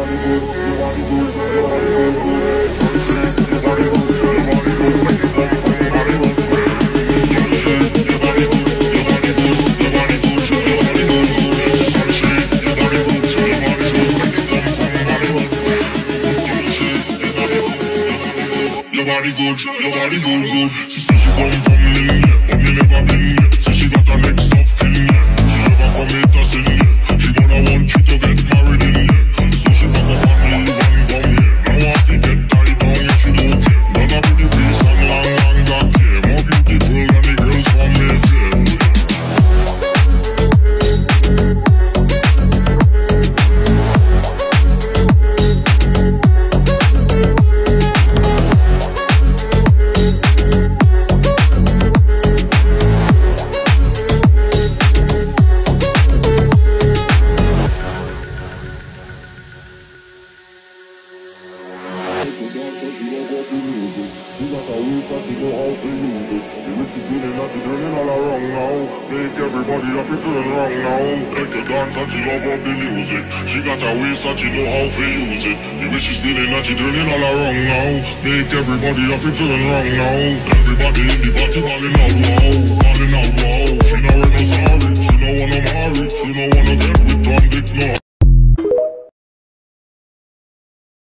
Your body good, your body good, good. She said she come from me, but me never been. Everybody up and turn wrong now. Take the dance and she love up the music. She got a waist and she know how to use it. The way she's spinning and she turning all around now. Make everybody and turn wrong now. Everybody in the party calling out wow, calling out wow. She know we're no sorry,